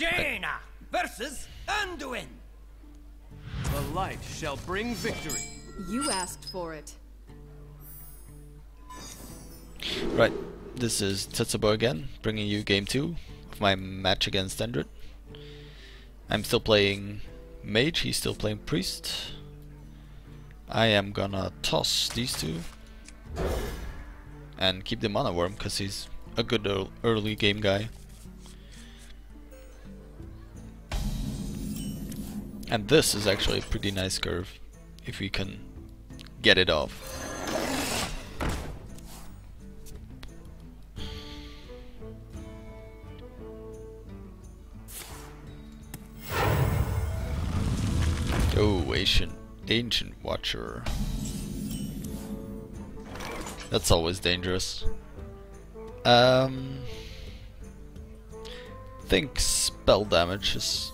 Jaina versus Anduin. The light shall bring victory. You asked for it. Right, this is Zetsubo again, bringing you game 2 of my match against Endrit. I'm still playing Mage, he's still playing Priest. I am gonna toss these two and keep the Mana Wyrm because he's a good early game guy. And this is actually a pretty nice curve if we can get it off. Oh, ancient, ancient watcher. That's always dangerous. Um, think spell damage is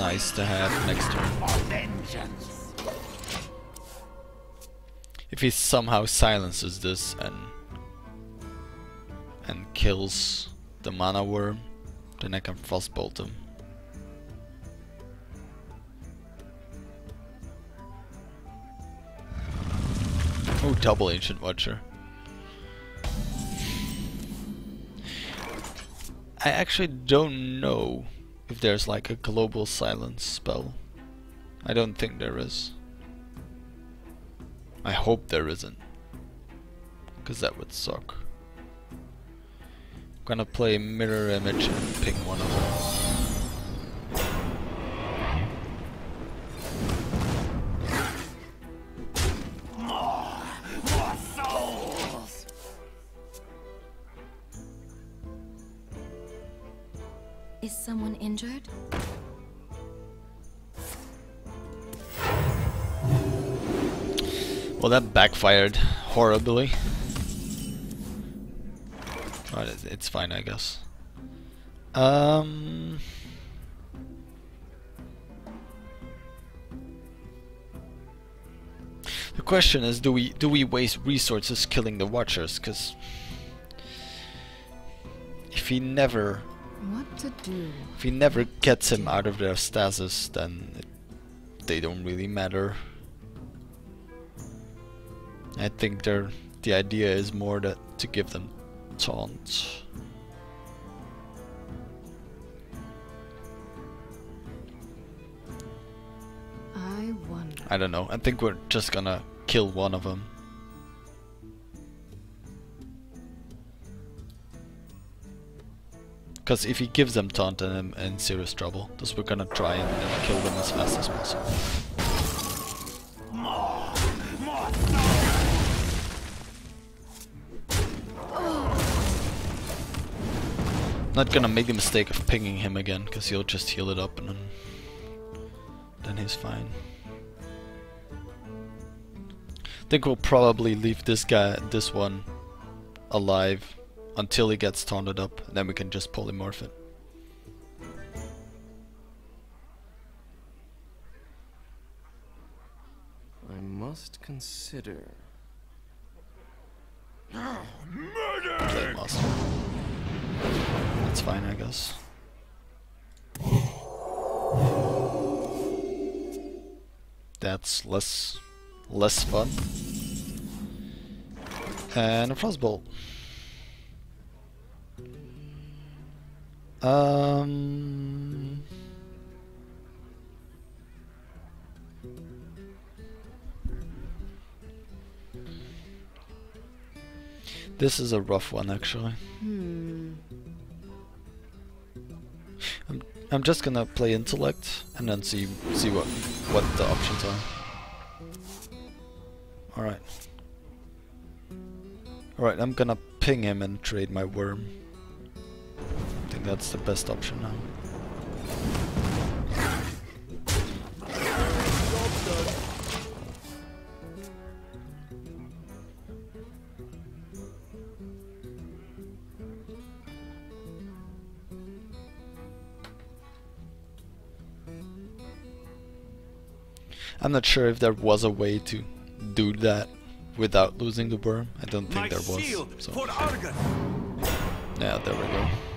nice to have next turn. If he somehow silences this and and kills the mana wyrm, then I can frostbolt him. Oh, double Ancient Watcher. I actually don't know if there's like a global silence spell. I don't think there is. I hope there isn't. Because that would suck. I'm gonna play mirror image and pick one of them. Is someone injured? Well, that backfired horribly. But it's fine, I guess. Um. The question is, do we do we waste resources killing the Watchers? Because if he never what to do? If he never gets him out of their stasis, then it, they don't really matter. I think they're, the idea is more that to give them taunts. I wonder. I don't know. I think we're just gonna kill one of them. Because if he gives them taunt, then I'm in serious trouble. Thus we're gonna try and, and kill them as fast as possible. Not gonna make the mistake of pinging him again, because he'll just heal it up and then, then he's fine. I think we'll probably leave this guy, this one, alive until he gets taunted up, and then we can just polymorph it. I must consider. Play master. That's fine, I guess. That's less less fun. And a frostbolt. Um. This is a rough one, actually. Hmm. I'm I'm just gonna play intellect and then see see what what the options are. All right. All right, I'm gonna ping him and trade my worm think that's the best option now. I'm not sure if there was a way to do that without losing the worm. I don't think My there was. So. Yeah, there we go.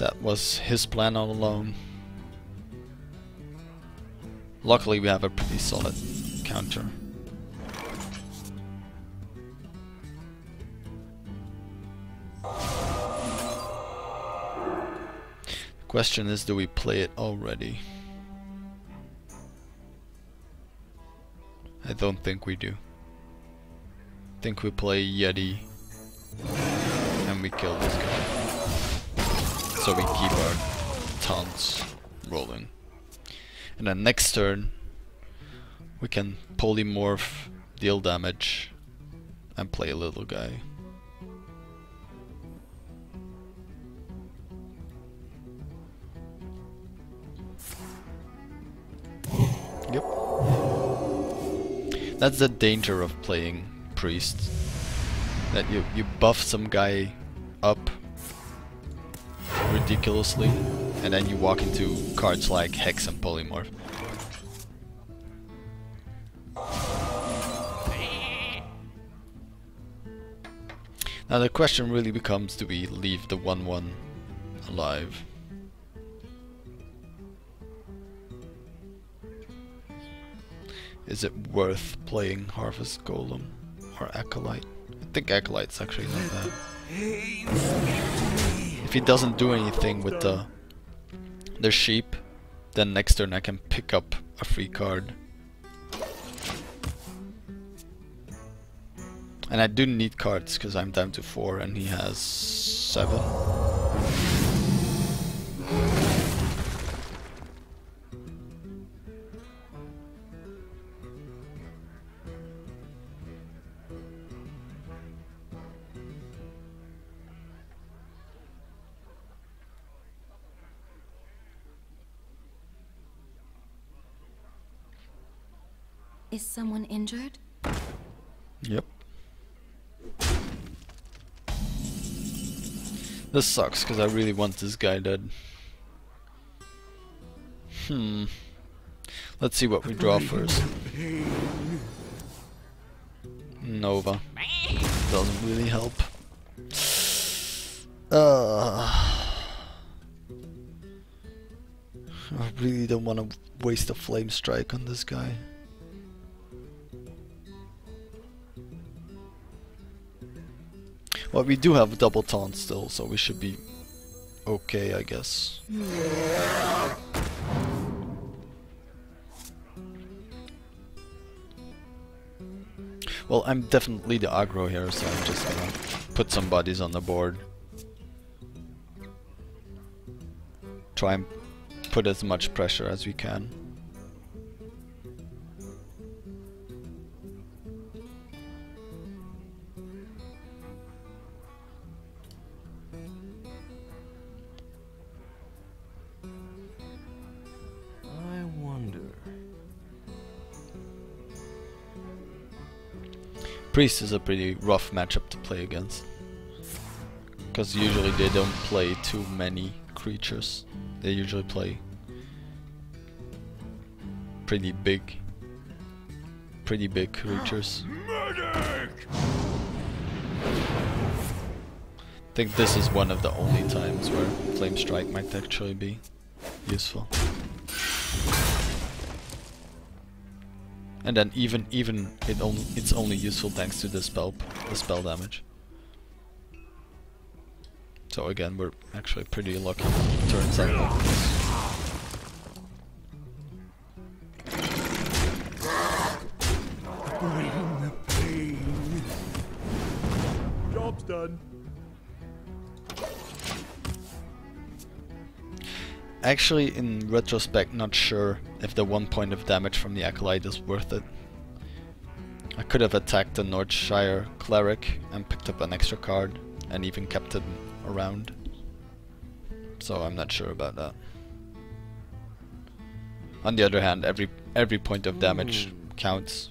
That was his plan all along. Luckily we have a pretty solid counter. The question is do we play it already? I don't think we do. I think we play Yeti and we kill this guy. So we keep our taunts rolling. And then next turn we can polymorph, deal damage, and play a little guy. Yep. That's the danger of playing priest. That you, you buff some guy ridiculously, and then you walk into cards like Hex and Polymorph. Now the question really becomes, do we leave the 1-1 alive? Is it worth playing Harvest Golem or Acolyte? I think Acolyte's actually not bad. If he doesn't do anything with the the sheep, then next turn I can pick up a free card. And I do need cards because I'm down to 4 and he has 7. Someone injured? Yep. This sucks because I really want this guy dead. Hmm. Let's see what we draw first. Nova. Doesn't really help. Uh, I really don't want to waste a flame strike on this guy. Well, we do have double taunt still, so we should be okay, I guess. Well, I'm definitely the aggro here, so I'm just gonna put some bodies on the board. Try and put as much pressure as we can. Priest is a pretty rough matchup to play against. Because usually they don't play too many creatures. They usually play pretty big pretty big creatures. I think this is one of the only times where Flame Strike might actually be useful. And then even even it only it's only useful thanks to the spell the spell damage. So again, we're actually pretty lucky turns out like this. Job's done. Actually, in retrospect, not sure if the one point of damage from the Acolyte is worth it. I could have attacked the Northshire Cleric and picked up an extra card and even kept it around. So I'm not sure about that. On the other hand, every every point of damage hmm. counts.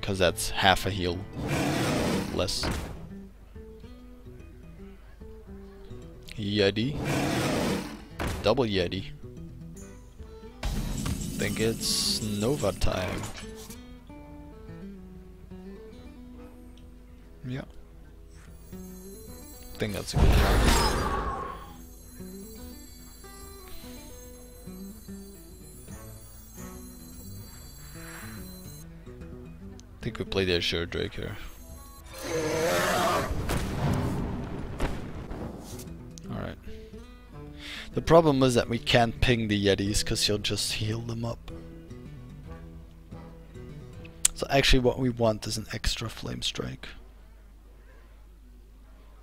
Cause that's half a heal less. Yeti double Yeti. Think it's Nova time. Yeah. Think that's a good shot. Think we play the Azure Drake here. The problem is that we can't ping the Yetis because he'll just heal them up. So actually what we want is an extra Flame Strike.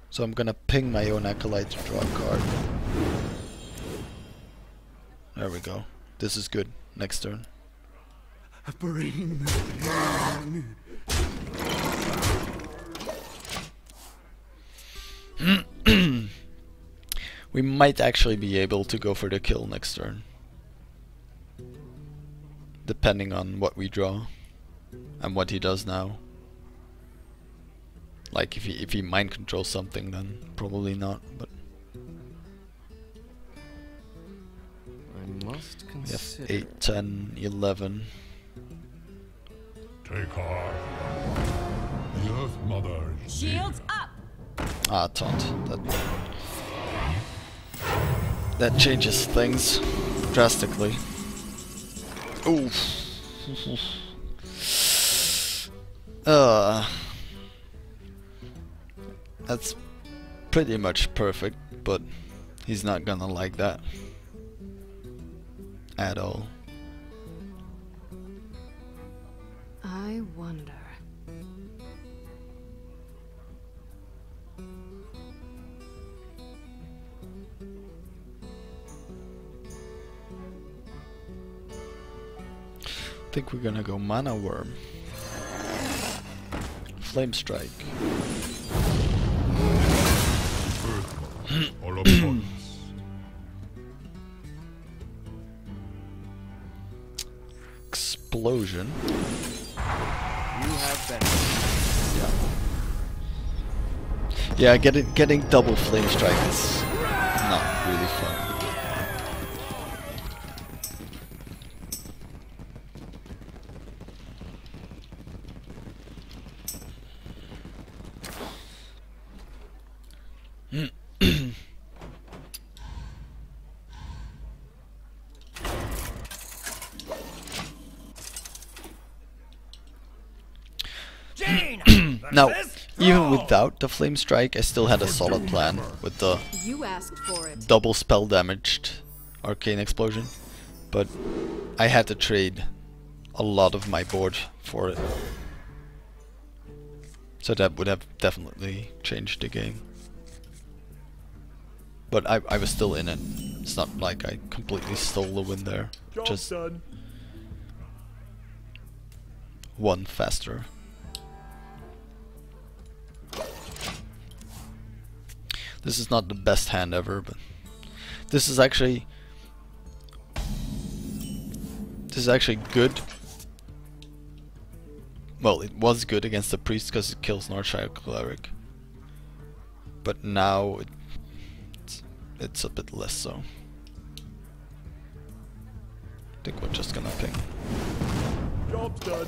So I'm gonna ping my own Acolyte to draw a card. There we go. This is good. Next turn. Bring We might actually be able to go for the kill next turn. Depending on what we draw. And what he does now. Like if he if he mind controls something then probably not, but I must we have 8, 10, 11. Take heart. The Earth Mother Shields up! Ah, taunt. That that changes things drastically. Oof. uh, that's pretty much perfect, but he's not gonna like that at all. Think we're gonna go Mana Wyrm. Flame Strike. All. Explosion. You have been. Yeah, getting getting double flame strike is not really fun. Jaina Now, even without the flame strike, I still had a solid plan with the You asked for it. double spell damaged arcane explosion, but I had to trade a lot of my board for it. So that would have definitely changed the game. But I, I was still in it. It's not like I completely stole the win there. Just done. one faster. This is not the best hand ever, but this is actually this is actually good. Well, it was good against the priest because it kills Northshire cleric, but now it, it's it's a bit less so. I think we're just gonna ping. Job's done.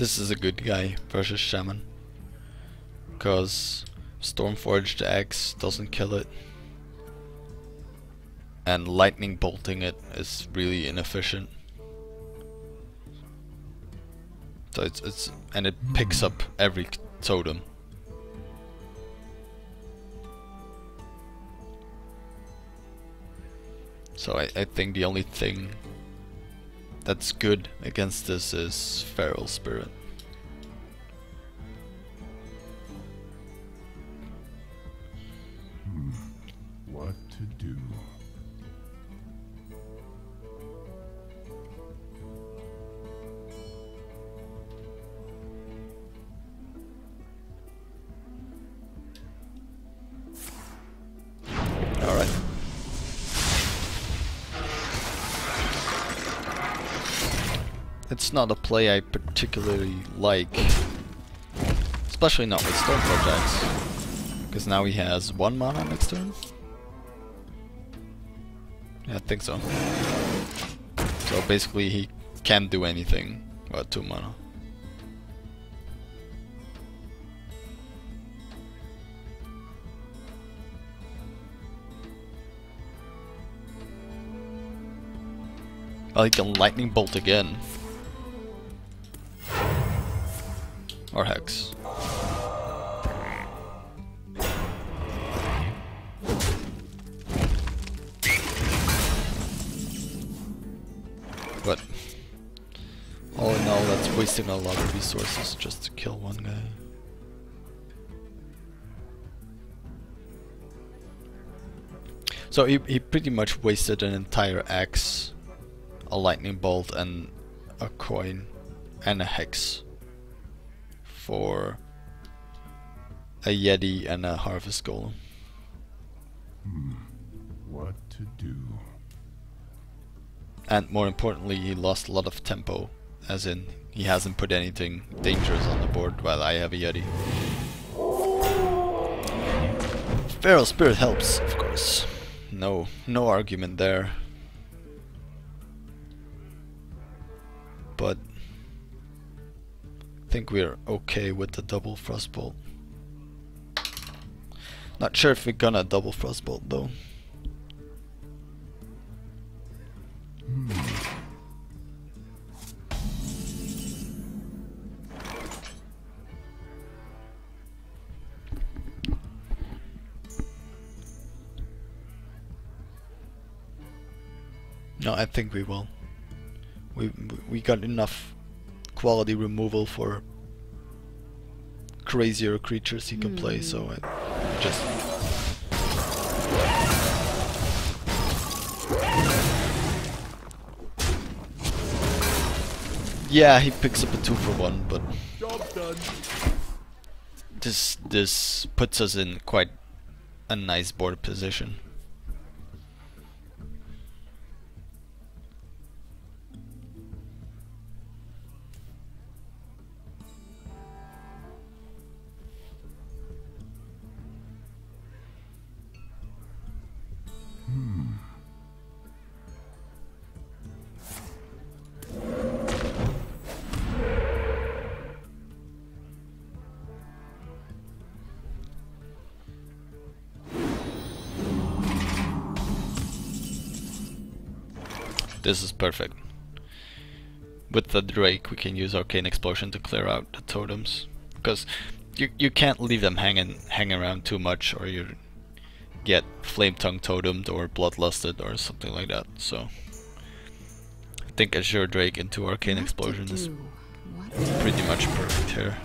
This is a good guy versus Shaman. Because Stormforged Axe doesn't kill it. And lightning bolting it is really inefficient. So it's it's and it picks hmm. up every totem. So I, I think the only thing that's good against this is Feral Spirit. Hmm. What to do? It's not a play I particularly like. Especially not with Storm Projects. Because now he has one mana next turn? Yeah, I think so. So basically he can't do anything about 2 mana. Well, he can lightning bolt again. Or hex. But all in all, that's wasting a lot of resources just to kill one guy. So he, he pretty much wasted an entire axe, a lightning bolt and a coin and a hex for a yeti and a harvest golem. Hmm. What to do? And more importantly, he lost a lot of tempo, as in he hasn't put anything dangerous on the board while I have a Yeti. Feral Spirit helps, of course. No, no argument there. But think we're okay with the double Frostbolt. Not sure if we're gonna double Frostbolt though. Hmm. No, I think we will. We we got enough quality removal for crazier creatures he can play, so hmm. I just Yeah, he picks up a two for one, but Job done. this this puts us in quite a nice board position. This is perfect. With the Drake, we can use Arcane Explosion to clear out the totems. Because you you can't leave them hanging hanging around too much or you get Flame Tongue totemed or Bloodlusted or something like that. So I think Azure Drake into Arcane What Explosion is do? What to pretty much perfect here.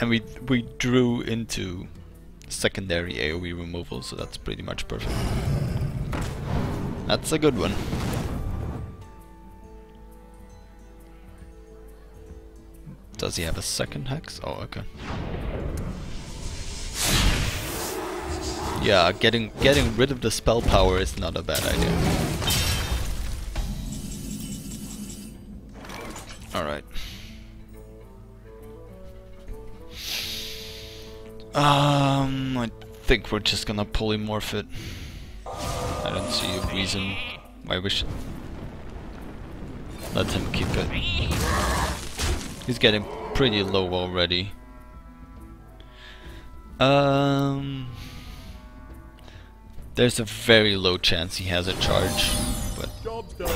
And we we drew into secondary AoE removal, so that's pretty much perfect. That's a good one. Does he have a second hex? Oh, okay. Yeah, getting getting rid of the spell power is not a bad idea. Um, I think we're just gonna polymorph it. I don't see a reason why we should let him keep it. He's getting pretty low already. Um, there's a very low chance he has a charge, but I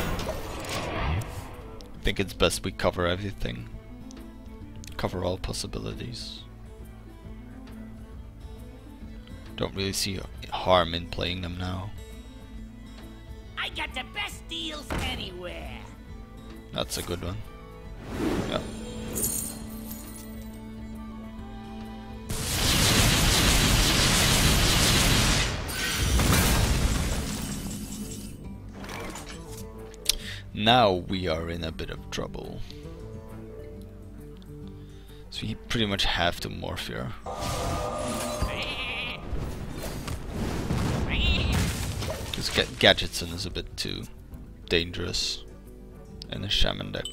think it's best we cover everything. Cover all possibilities. Don't really see harm in playing them now. I got the best deals anywhere. That's a good one. Yeah. Now we are in a bit of trouble. So we pretty much have to morph here. Because Ga Gadgetzan is a bit too dangerous. and a shaman deck.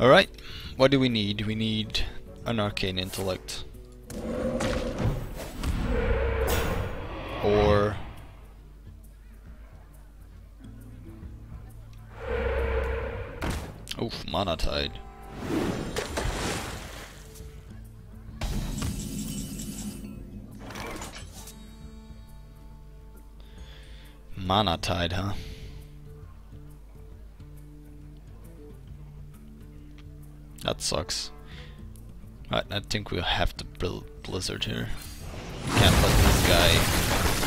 Alright, what do we need? We need an arcane intellect. Or Oof, mana. Mana tide, huh? That sucks. Right, I think we'll have to build Blizzard here. We can't let this guy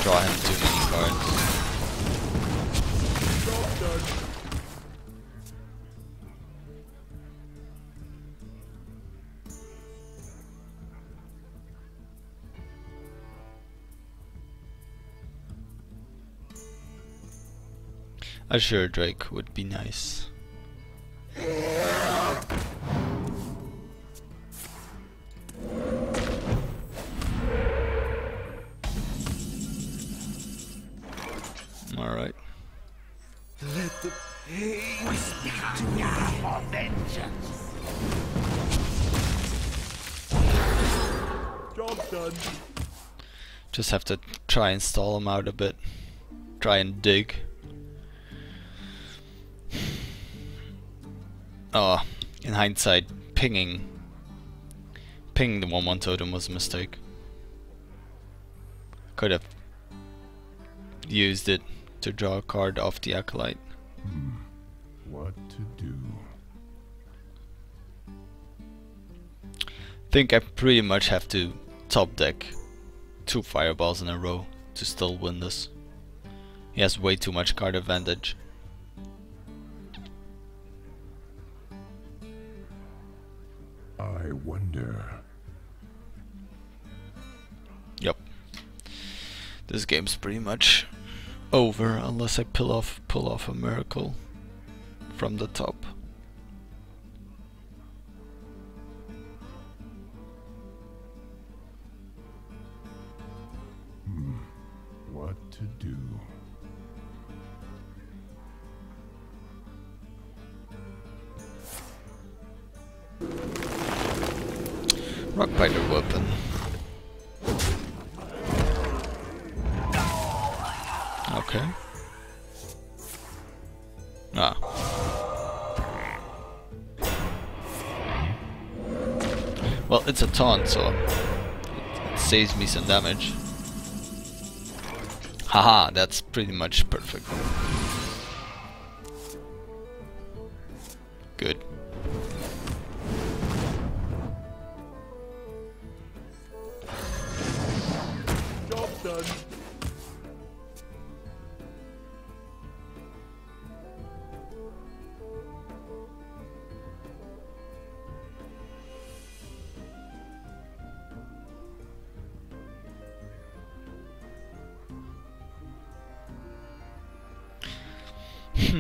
draw him too many cards. Azure Drake would be nice. Alright. For vengeance. Just have to try and stall him out a bit. Try and dig. Oh, in hindsight, pinging pinging the 1-1 totem was a mistake. Could have used it to draw a card off the Acolyte. Hmm. What to do? think I pretty much have to top deck two fireballs in a row to still win this. He has way too much card advantage. I wonder. Yep. This game's pretty much over unless I pull off pull off a miracle from the top. Taunt, so it, it saves me some damage. Haha, that's pretty much perfect.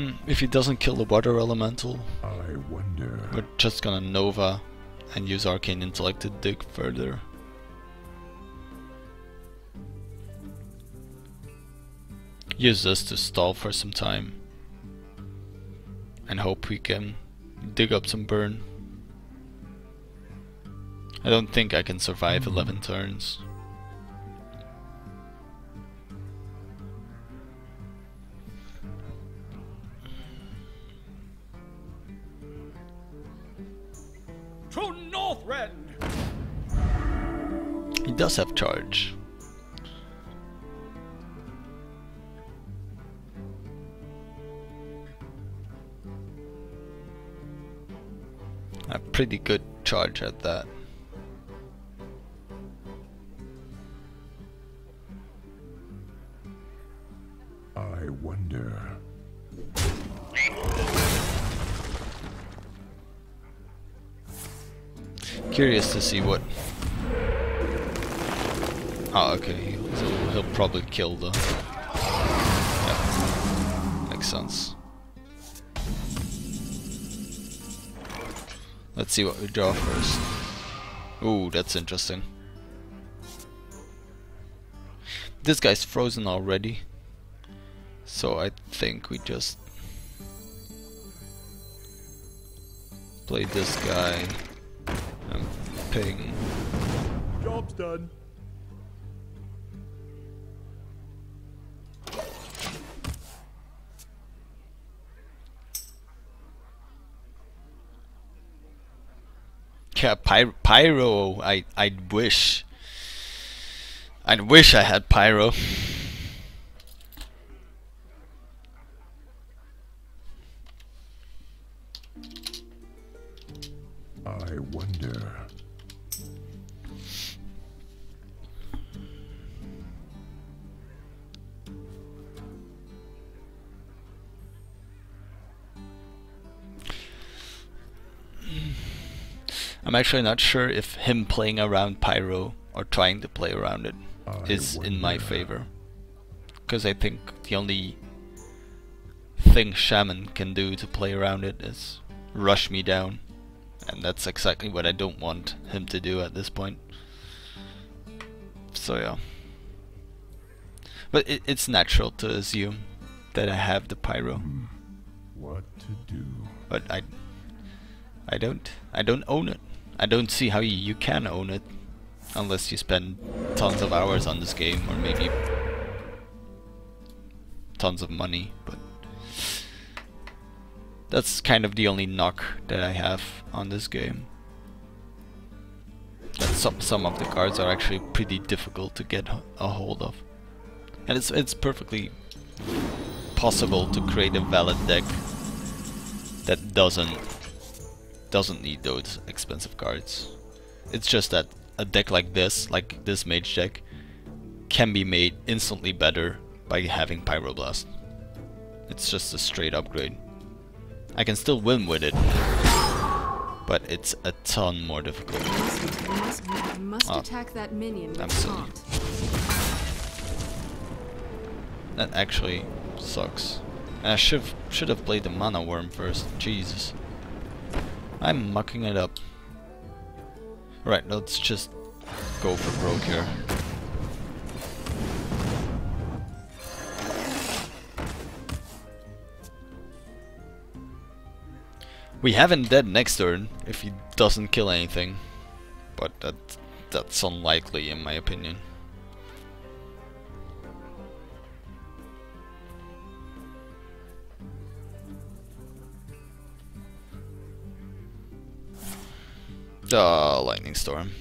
Hmm, if he doesn't kill the water elemental, I wonder. we're just gonna Nova and use Arcane Intellect to dig further. Use this to stall for some time. And hope we can dig up some burn. I don't think I can survive 11 turns. To Northrend! He does have charge. A pretty good charge at that. Curious to see what. Oh, okay. So he'll probably kill the. Yeah. Makes sense. Let's see what we draw first. Ooh, that's interesting. This guy's frozen already. So I think we just play this guy ping. Job's done. Yeah, Py Pyro, I, I wish. I wish I had Pyro. I'm actually not sure if him playing around Pyro or trying to play around it oh, I is in my favor. Because I think the only thing Shaman can do to play around it is rush me down. And that's exactly what I don't want him to do at this point. So yeah. But it, it's natural to assume that I have the Pyro. Hmm. What to do? But I I don't I don't own it. I don't see how you, can own it unless you spend tons of hours on this game or maybe tons of money, but that's kind of the only knock that I have on this game. That some some of the cards are actually pretty difficult to get a hold of. And it's it's perfectly possible to create a valid deck that doesn't doesn't need those expensive cards. It's just that a deck like this, like this mage deck, can be made instantly better by having Pyroblast. It's just a straight upgrade. I can still win with it, but it's a ton more difficult. We must, we must Oh. attack that minion I'm silly. That actually sucks. I should should have played the mana wyrm first. Jesus. I'm mucking it up. Right, let's just go for broke here. We have him dead next turn if he doesn't kill anything. But that that's unlikely in my opinion. The lightning storm.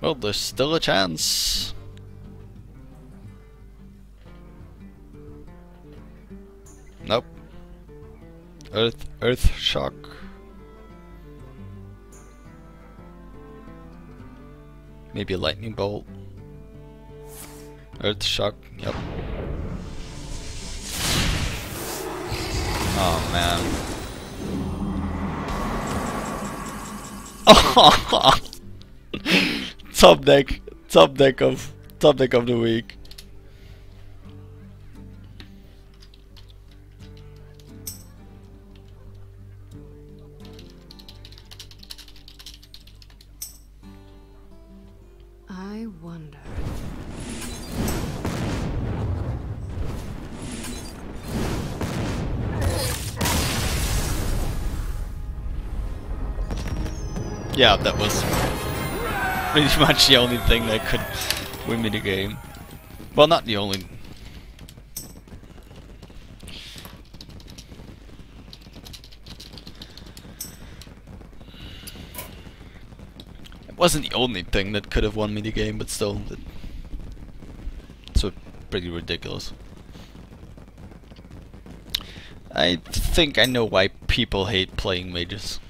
Well, there's still a chance. Nope. Earth, Earth shock. Maybe a lightning bolt. Earth shock. Yep. Oh man. top deck, top deck of, top deck of the week. Yeah, that was pretty much the only thing that could win me the game. Well, not the only. It wasn't the only thing that could have won me the game, but still, it's pretty ridiculous. I think I know why people hate playing mages.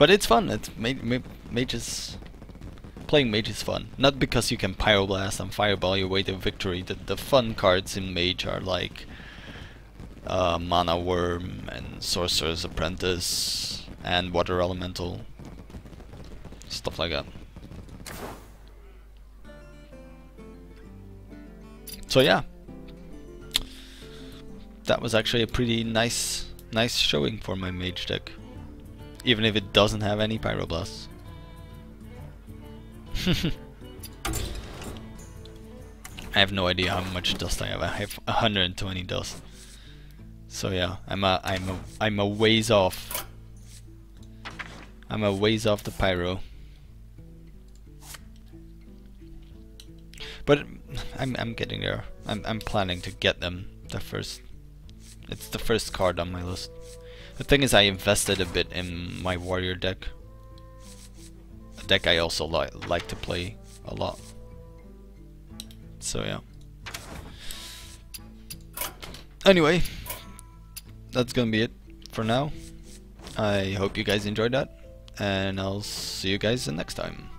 But it's fun. It's ma ma mages. Playing mage is fun. Not because you can pyroblast and fireball your way to victory. The the fun cards in mage are like uh, mana wyrm and sorcerer's apprentice and water elemental. Stuff like that. So yeah, that was actually a pretty nice Nice showing for my mage deck. Even if it doesn't have any pyroblasts. I have no idea how much dust I have. I have 120 dust. So yeah, I'm a I'm a I'm a ways off. I'm a ways off the pyro. But I'm I'm getting there. I'm I'm planning to get them the first it's the first card on my list. The thing is I invested a bit in my warrior deck. A deck I also li like to play a lot. So yeah. Anyway, that's gonna be it for now. I hope you guys enjoyed that, and I'll see you guys the next time.